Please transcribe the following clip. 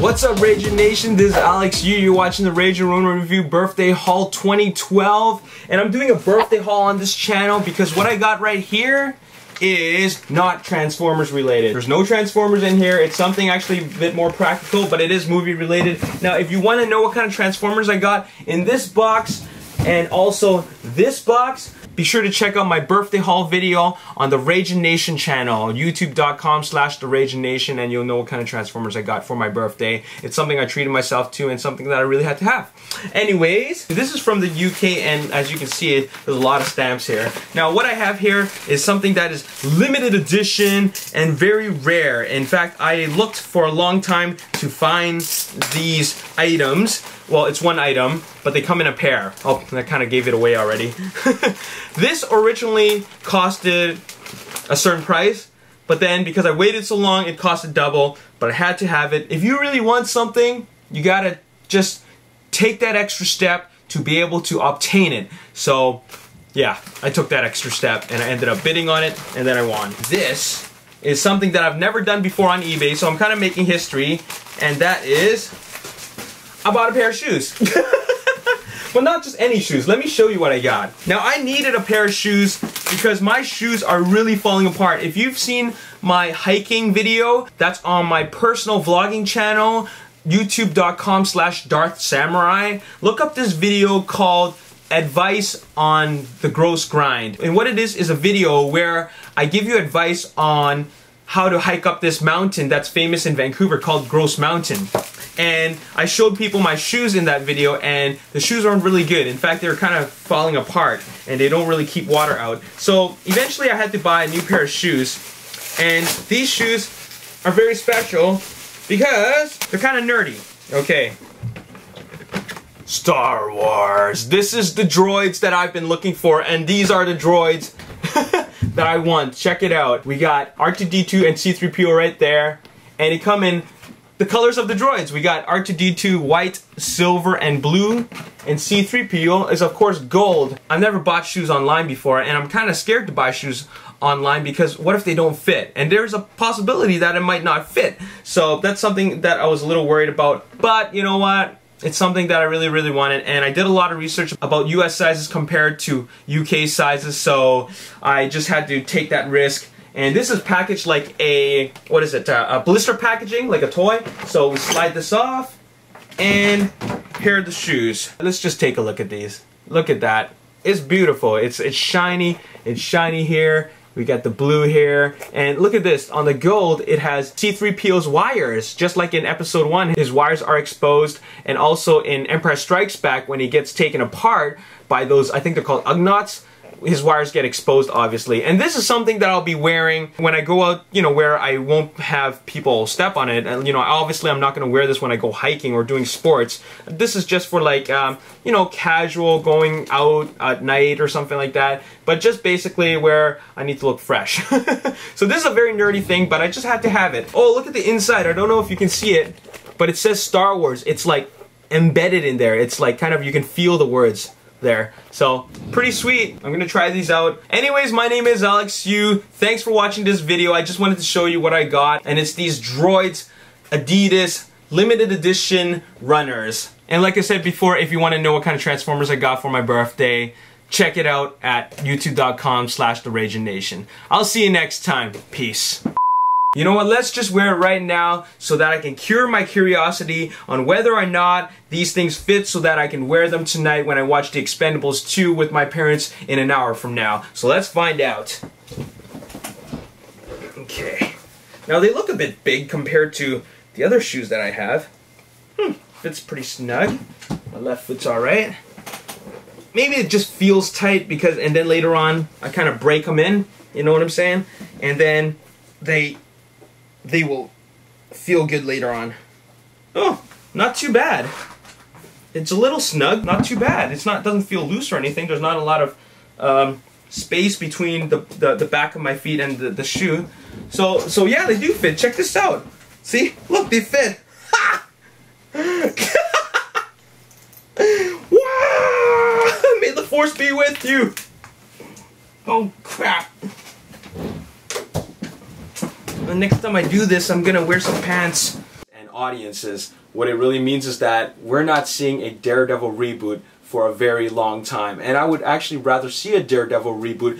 What's up Ragin Nation? This is Alex Yu. You're watching the Ragin Ronin Review Birthday Haul 2012. And I'm doing a birthday haul on this channel because what I got right here is not Transformers related. There's no Transformers in here. It's something actually a bit more practical, but it is movie related. Now, if you want to know what kind of Transformers I got in this box and also this box, be sure to check out my birthday haul video on the Ragin Nation channel, youtube.com slash the Ragin Nation, and you'll know what kind of Transformers I got for my birthday. It's something I treated myself to and something that I really had to have. Anyways, this is from the UK, and as you can see, there's a lot of stamps here. Now, what I have here is something that is limited edition and very rare. In fact, I looked for a long time to find these items. Well, it's one item, but they come in a pair. Oh, that kind of gave it away already. this originally costed a certain price, but then because I waited so long, it costed double, but I had to have it. If you really want something, you gotta just take that extra step to be able to obtain it. So, yeah, I took that extra step and I ended up bidding on it, and then I won. This is something that I've never done before on eBay, so I'm kind of making history, and that is I bought a pair of shoes. but not just any shoes. Let me show you what I got. Now, I needed a pair of shoes because my shoes are really falling apart. If you've seen my hiking video, that's on my personal vlogging channel, youtube.com slash Darth Samurai. Look up this video called advice on the Grouse Grind. And what it is is a video where I give you advice on how to hike up this mountain that's famous in Vancouver called Grouse Mountain and I showed people my shoes in that video and the shoes aren't really good. In fact, they're kind of falling apart and they don't really keep water out. So eventually I had to buy a new pair of shoes and these shoes are very special because they're kind of nerdy. Okay. Star Wars. This is the droids that I've been looking for and these are the droids that I want. Check it out. We got R2-D2 and C-3PO right there and they come in the colors of the droids. We got R2-D2 white, silver, and blue. And C-3PO is of course gold. I've never bought shoes online before and I'm kind of scared to buy shoes online because what if they don't fit? And there's a possibility that it might not fit. So that's something that I was a little worried about. But you know what? It's something that I really, really wanted, and I did a lot of research about US sizes compared to UK sizes, so I just had to take that risk and this is packaged like a, what is it, uh, a blister packaging, like a toy. So we slide this off, and here are the shoes. Let's just take a look at these. Look at that. It's beautiful. It's, it's shiny. It's shiny here. We got the blue here. And look at this. On the gold, it has C-3PO's wires. Just like in episode 1, his wires are exposed. And also in Empire Strikes Back, when he gets taken apart by those, I think they're called Ugnaughts, his wires get exposed obviously. And this is something that I'll be wearing when I go out, you know, where I won't have people step on it. And, you know, obviously I'm not going to wear this when I go hiking or doing sports. This is just for like, um, you know, casual going out at night or something like that. But just basically where I need to look fresh. so this is a very nerdy thing, but I just had to have it. Oh, look at the inside. I don't know if you can see it, but it says Star Wars. It's like embedded in there. It's like kind of, you can feel the words there. So, pretty sweet. I'm gonna try these out. Anyways, my name is Alex Yu. Thanks for watching this video. I just wanted to show you what I got. And it's these Droids Adidas limited edition runners. And like I said before, if you want to know what kind of Transformers I got for my birthday, check it out at youtube.com slash the Nation. I'll see you next time. Peace. You know what, let's just wear it right now so that I can cure my curiosity on whether or not these things fit so that I can wear them tonight when I watch The Expendables 2 with my parents in an hour from now. So let's find out. Okay. Now they look a bit big compared to the other shoes that I have. Hmm, fits pretty snug. My left foot's alright. Maybe it just feels tight because, and then later on, I kind of break them in, you know what I'm saying? And then they they will feel good later on. Oh, not too bad. It's a little snug, not too bad. It's not doesn't feel loose or anything. There's not a lot of um, space between the, the, the back of my feet and the, the shoe. So so yeah, they do fit. Check this out. See? Look, they fit. Ha! wow! May the force be with you. Oh crap the next time I do this, I'm gonna wear some pants. And audiences. What it really means is that we're not seeing a Daredevil reboot for a very long time. And I would actually rather see a Daredevil reboot